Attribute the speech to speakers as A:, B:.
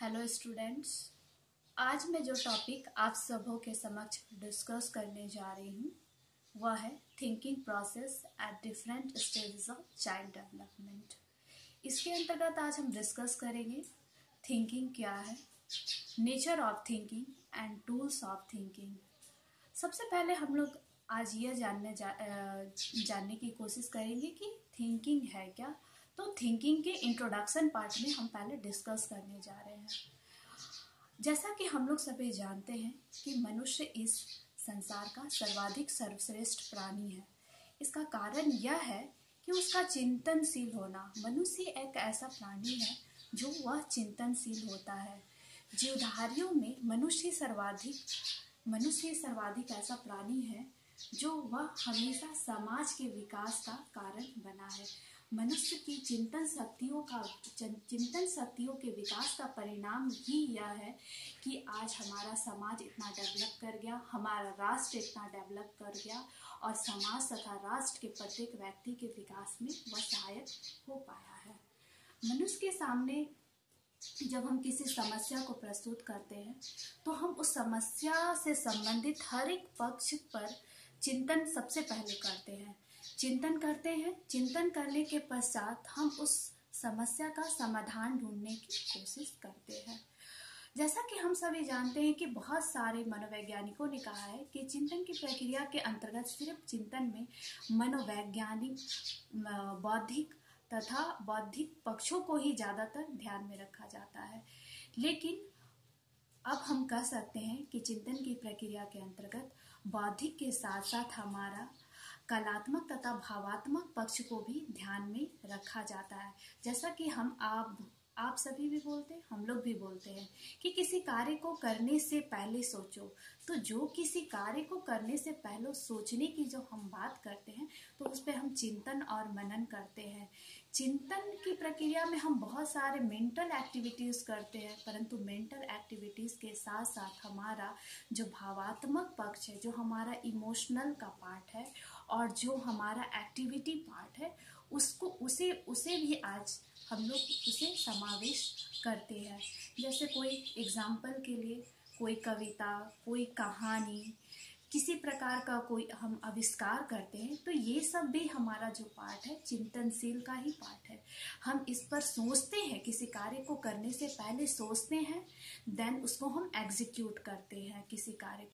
A: Hello students आज मैं जो टॉपिक आप सबों के समक्ष डिस्कस करने जा रही हूँ वह है thinking process at different stages of child development इसके अंतर्गत आज हम डिस्कस करेंगे थिंकिंग क्या है nature of thinking and tools of thinking सबसे पहले हम लोग आज यह जानने जा, जानने की कोशिश करेंगे कि थिंकिंग है क्या तो थिंकिंग के इंट्रोडक्शन पार्ट में हम पहले डिस्कस करने जा रहे हैं। जैसा कि हम लोग सभी जानते हैं कि मनुष्य इस संसार का सर्वाधिक सर्वश्रेष्ठ प्राणी है। इसका कारण यह है कि उसका चिंतनशील होना, मनुष्य एक ऐसा प्राणी है जो वह चिंतनशील होता है। जीवधारियों में मनुष्य सर्वाधिक मनुष्य सर्वाधिक ऐसा प्राणी है जो वह हमेशा समाज के विकास का कारण बना है। मनुष्य की चिंतन शक्तियों का चिंतन शक्तियों के विकास का परिणाम ही यह है कि आज हमारा समाज इतना डेवलप कर गया, हमारा राष्ट्र इतना डेवलप कर गया और समाज तथा राष्ट्र के प्रत्येक व्यक्ति के विकास में वह सहायक हो पाया है। मनुष्य के सामने जब हम किसी समस्या को प्रस्तुत करते हैं तो हम उस समस्या से संबंधित हर एक पक्ष पर चिंतन सबसे पहले करते हैं। चिंतन करते हैं। चिंतन करने के पश्चात हम उस समस्या का समाधान ढूँढने की कोशिश करते हैं। जैसा कि हम सभी जानते हैं कि बहुत सारे मनोवैज्ञानिकों ने कहा है कि चिंतन की प्रक्रिया के अंतर्गत सिर्फ़ चिंतन में मनोवैज्ञानिक बौद्धिक तथा बौद्धिक पक्षों को ही ज़्यादातर ध्यान में रखा जाता है। लेकिन अब हम कह सकते हैं कि चिंतन की प्रक्रिया के अंतर्गत बौद्धिक के साथ साथ हमारा कलात्मक तथा भावात्मक पक्ष को भी ध्यान में रखा जाता है। जैसा कि हम आप आप सभी भी बोलते हैं, हम लोग भी बोलते हैं कि किसी कार्य को करने से पहले सोचो। तो जो किसी कार्य को करने से पहले सोचने की जो हम बात करते हैं तो उस पर हम चिंतन और मनन करते हैं। चिंतन की प्रक्रिया में हम बहुत सारे मेंटल एक्टिविटीज़ करते हैं, परंतु मेंटल एक्टिविटीज़ के साथ साथ हमारा जो भावात्मक पक्ष है, जो हमारा इमोशनल का पार्ट है और जो हमारा एक्टिविटी पार्ट है, उसको, उसे उसे भी आज हम लोग उसे समावेश करते हैं। जैसे कोई एग्ज़ाम्पल के लिए, कोई कविता, कोई कहानी, किसी प्रकार का कोई हम आविष्कार करते हैं तो ये सब भी हमारा जो पार्ट है, चिंतनशील का ही पार्ट है। हम इस पर सोचते हैं, किसी कार्य को करने से पहले सोचते हैं देन उसको हम एग्जीक्यूट करते हैं, किसी कार्य